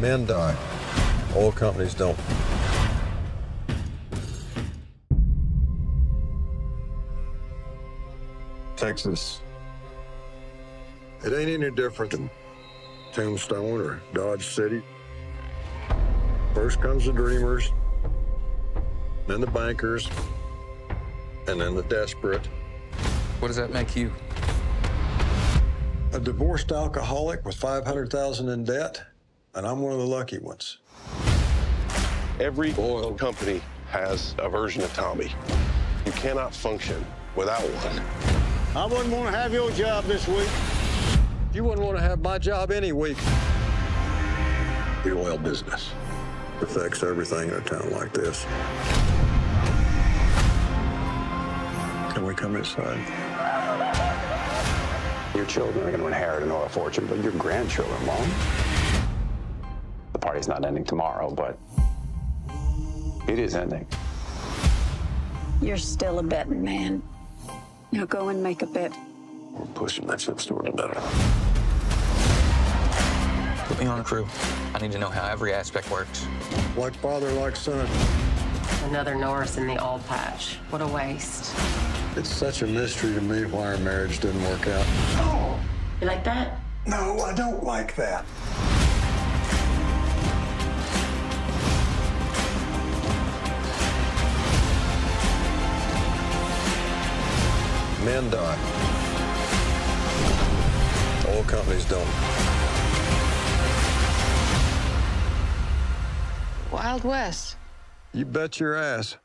Men die. Oil companies don't. Texas. It ain't any different than Tombstone or Dodge City. First comes the dreamers, then the bankers, and then the desperate. What does that make you? A divorced alcoholic with 500,000 in debt, and I'm one of the lucky ones. Every oil company has a version of Tommy. You cannot function without one. I wouldn't want to have your job this week. You wouldn't want to have my job any week. The oil business affects everything in a town like this. Can we come inside? Your children are going to inherit an oil fortune, but your grandchildren won't. The party's not ending tomorrow, but it is ending. You're still a betting man. Now go and make a bet. We're pushing that ship toward the better. Put me on a crew. I need to know how every aspect works. Like father, like son. Another Norris in the old patch. What a waste. It's such a mystery to me why our marriage didn't work out. Oh, you like that? No, I don't like that. Men die. Oil companies don't. Wild West. You bet your ass.